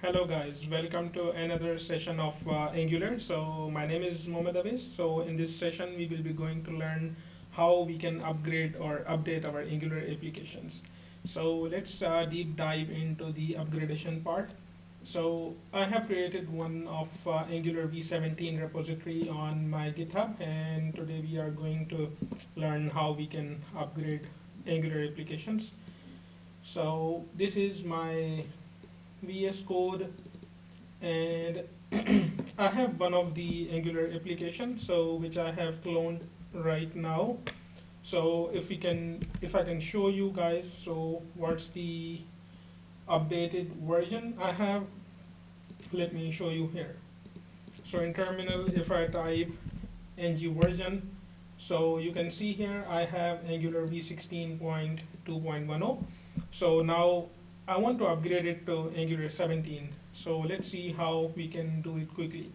Hello guys, welcome to another session of uh, Angular. So my name is Mohammad Avis. So in this session we will be going to learn how we can upgrade or update our Angular applications. So let's uh, deep dive into the upgradation part. So I have created one of uh, Angular v17 repository on my GitHub and today we are going to learn how we can upgrade Angular applications. So this is my VS Code and I have one of the Angular application so which I have cloned right now. So if we can if I can show you guys so what's the updated version I have let me show you here. So in terminal if I type ng version so you can see here I have Angular v16.2.10 so now I want to upgrade it to Angular 17. So let's see how we can do it quickly.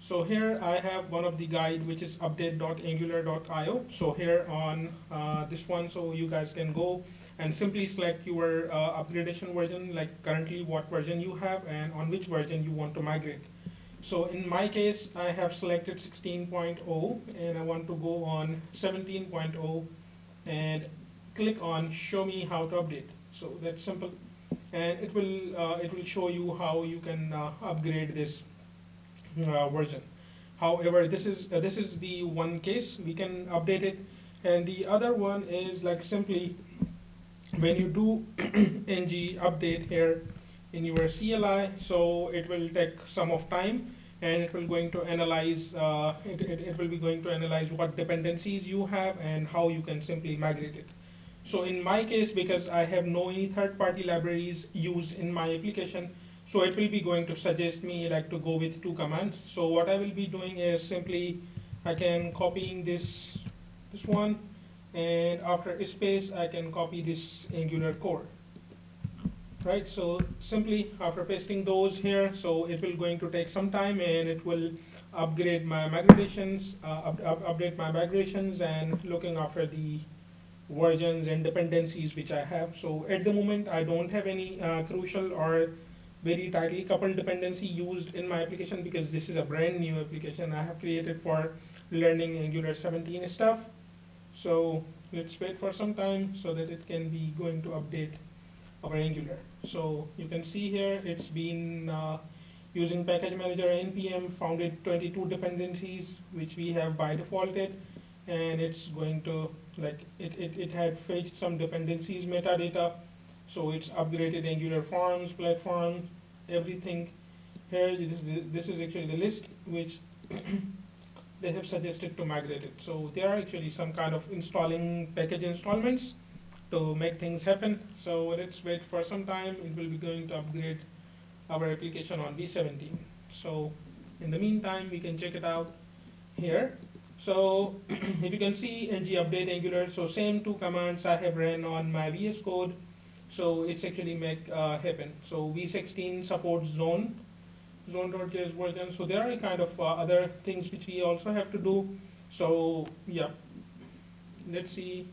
So here I have one of the guide which is update.angular.io. So here on uh, this one, so you guys can go and simply select your uh, upgradation version, like currently what version you have and on which version you want to migrate. So in my case, I have selected 16.0 and I want to go on 17.0 and click on show me how to update. So that's simple, and it will uh, it will show you how you can uh, upgrade this uh, version. However, this is uh, this is the one case we can update it, and the other one is like simply when you do ng update here in your CLI, so it will take some of time and it will going to analyze uh, it, it, it will be going to analyze what dependencies you have and how you can simply migrate it. So in my case, because I have no any third-party libraries used in my application, so it will be going to suggest me like to go with two commands. So what I will be doing is simply I can copying this this one, and after a space I can copy this Angular core. Right. So simply after pasting those here, so it will going to take some time, and it will upgrade my migrations, uh, up, up, update my migrations, and looking after the versions and dependencies which I have. So at the moment, I don't have any uh, crucial or very tightly coupled dependency used in my application because this is a brand new application I have created for learning Angular 17 stuff. So let's wait for some time so that it can be going to update our Angular. So you can see here it's been uh, using package manager npm founded 22 dependencies which we have by defaulted and it's going to like it, it, it had fetched some dependencies metadata. So it's upgraded angular forms platform everything. Here this, this is actually the list which they have suggested to migrate it. So there are actually some kind of installing package installments to make things happen. So let's wait for some time. It will be going to upgrade our application on v17 so in the meantime we can check it out here so if you can see ng update angular, so same two commands I have ran on my VS Code. So it's actually make uh, happen. So v16 supports zone, zone.js version. So there are kind of uh, other things which we also have to do. So yeah, let's see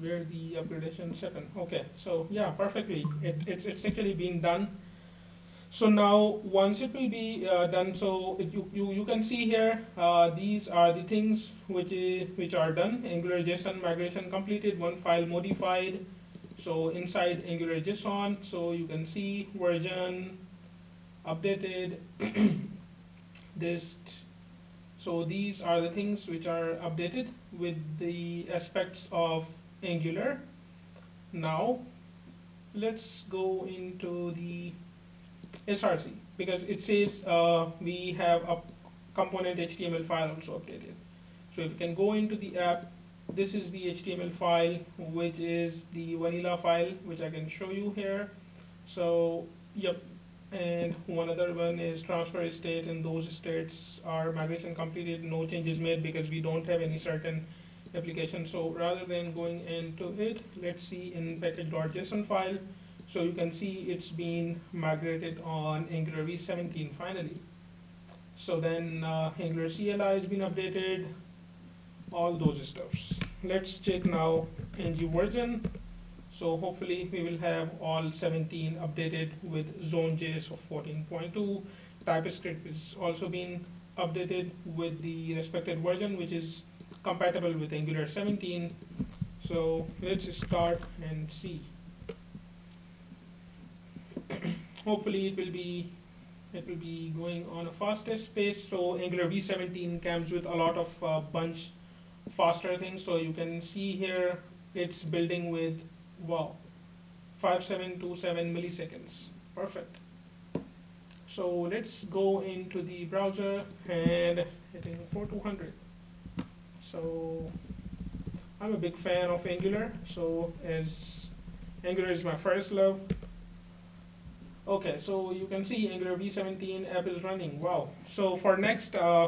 where the upgradations happen. Okay, so yeah, perfectly. It, it's, it's actually being done. So now once it will be uh, done, so it, you, you, you can see here, uh, these are the things which, is, which are done. Angular JSON migration completed, one file modified. So inside Angular JSON, so you can see version updated, this. So these are the things which are updated with the aspects of Angular. Now let's go into the SRC because it says uh, we have a component HTML file also updated. So if you can go into the app, this is the HTML file, which is the vanilla file, which I can show you here. So, yep. And one other one is transfer state, and those states are migration completed, no changes made because we don't have any certain application. So rather than going into it, let's see in package.json file, so you can see it's been migrated on Angular v17 finally. So then uh, Angular CLI has been updated, all those stuffs. Let's check now ng version. So hopefully we will have all 17 updated with Zone.js of 14.2. TypeScript is also being updated with the respected version, which is compatible with Angular 17. So let's start and see. Hopefully it will be it will be going on a fastest pace. So Angular v17 comes with a lot of uh, bunch faster things. So you can see here it's building with wow 5727 milliseconds. Perfect. So let's go into the browser and hitting 4200. So I'm a big fan of Angular. So as Angular is my first love. Okay, so you can see Angular v17 app is running. Wow. So for next, uh,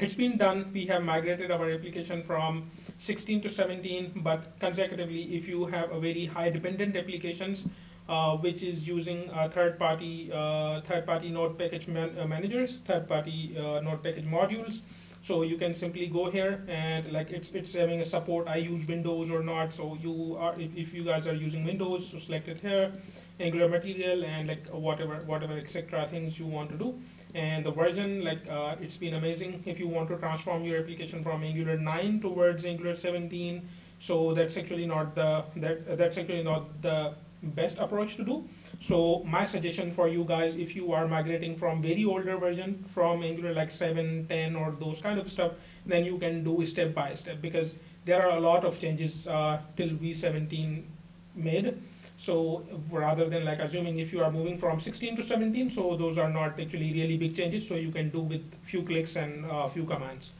it's been done. We have migrated our application from 16 to 17, but consecutively, if you have a very high dependent applications, uh, which is using uh, third-party uh, third-party node package man uh, managers, third-party node package modules. So you can simply go here and like it's it's having a support. I use Windows or not. So you are if, if you guys are using Windows, so select it here, Angular material and like whatever whatever etc. things you want to do. And the version like uh, it's been amazing. If you want to transform your application from Angular 9 towards Angular 17, so that's actually not the that that's actually not the best approach to do. So my suggestion for you guys, if you are migrating from very older version from Angular like 7, 10 or those kind of stuff, then you can do step by step because there are a lot of changes uh, till V17 made. So rather than like assuming if you are moving from 16 to 17, so those are not actually really big changes. So you can do with few clicks and a uh, few commands.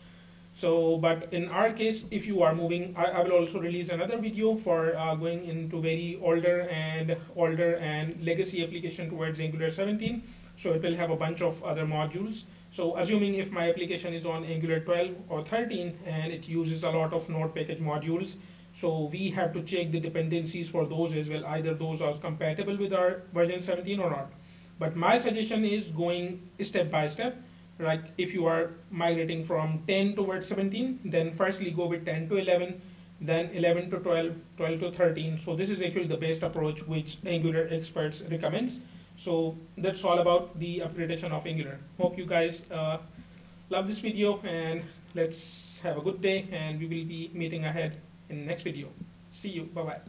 So, but in our case, if you are moving, I, I will also release another video for uh, going into very older and older and legacy application towards Angular 17. So it will have a bunch of other modules. So assuming if my application is on Angular 12 or 13 and it uses a lot of node package modules, so we have to check the dependencies for those as well. Either those are compatible with our version 17 or not. But my suggestion is going step by step like if you are migrating from 10 towards 17 then firstly go with 10 to 11 then 11 to 12 12 to 13 so this is actually the best approach which angular experts recommends so that's all about the upgradation of angular hope you guys uh, love this video and let's have a good day and we will be meeting ahead in the next video. See you. Bye bye